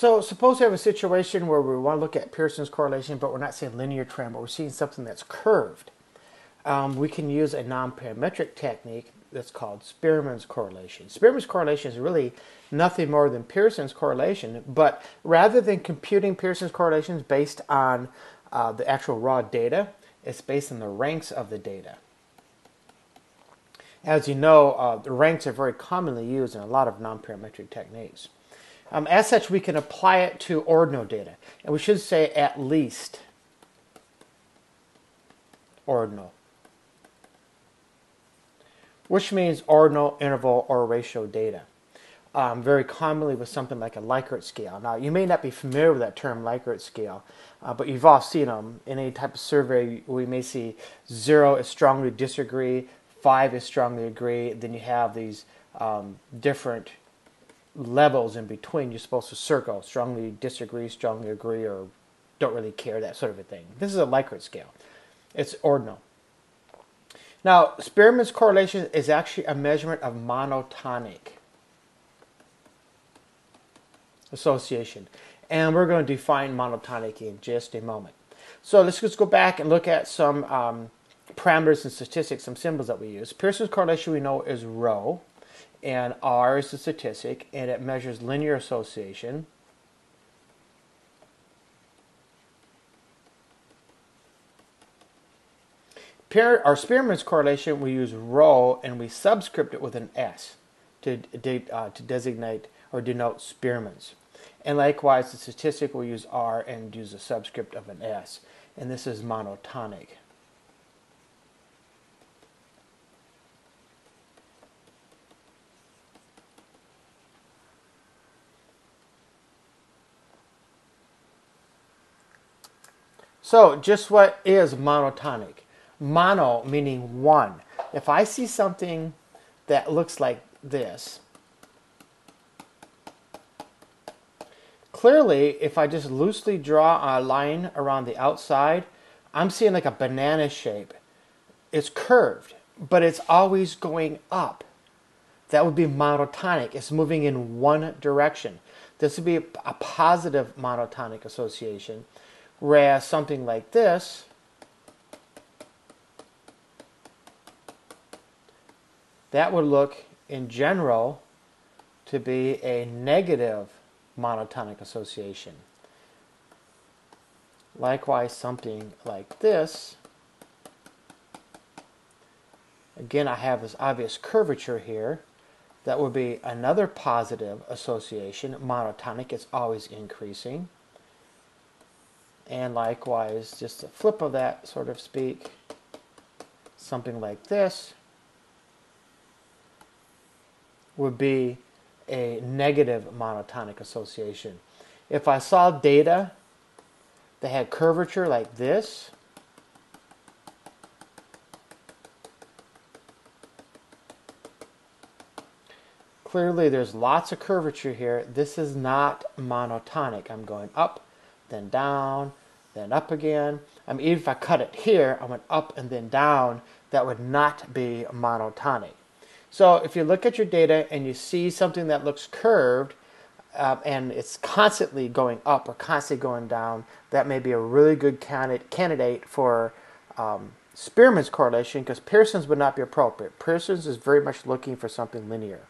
So suppose we have a situation where we want to look at Pearson's correlation, but we're not seeing linear trend, but we're seeing something that's curved. Um, we can use a non-parametric technique that's called Spearman's correlation. Spearman's correlation is really nothing more than Pearson's correlation, but rather than computing Pearson's correlations based on uh, the actual raw data, it's based on the ranks of the data. As you know, uh, the ranks are very commonly used in a lot of non-parametric techniques. Um, as such, we can apply it to ordinal data. And we should say at least ordinal, which means ordinal, interval, or ratio data. Um, very commonly with something like a Likert scale. Now, you may not be familiar with that term, Likert scale, uh, but you've all seen them. In any type of survey, we may see zero is strongly disagree, five is strongly agree. Then you have these um, different levels in between you're supposed to circle strongly disagree, strongly agree, or don't really care, that sort of a thing. This is a Likert scale, it's ordinal. Now, Spearman's correlation is actually a measurement of monotonic association. And we're going to define monotonic in just a moment. So let's just go back and look at some um, parameters and statistics, some symbols that we use. Pearson's correlation we know is rho and R is the statistic, and it measures linear association. our Spearman's correlation, we use rho and we subscript it with an S to, uh, to designate or denote Spearman's. And likewise, the statistic will use R and use a subscript of an S. And this is monotonic. So just what is monotonic? Mono meaning one. If I see something that looks like this, clearly if I just loosely draw a line around the outside, I'm seeing like a banana shape. It's curved, but it's always going up. That would be monotonic. It's moving in one direction. This would be a positive monotonic association. Whereas something like this that would look in general to be a negative monotonic association. Likewise, something like this, again, I have this obvious curvature here. That would be another positive association. Monotonic, it's always increasing and likewise just a flip of that sort of speak. Something like this would be a negative monotonic association. If I saw data that had curvature like this clearly there's lots of curvature here. This is not monotonic. I'm going up then down then up again. I mean, even if I cut it here, I went up and then down, that would not be monotonic. So if you look at your data and you see something that looks curved uh, and it's constantly going up or constantly going down, that may be a really good candidate, for um, Spearman's correlation because Pearson's would not be appropriate. Pearson's is very much looking for something linear.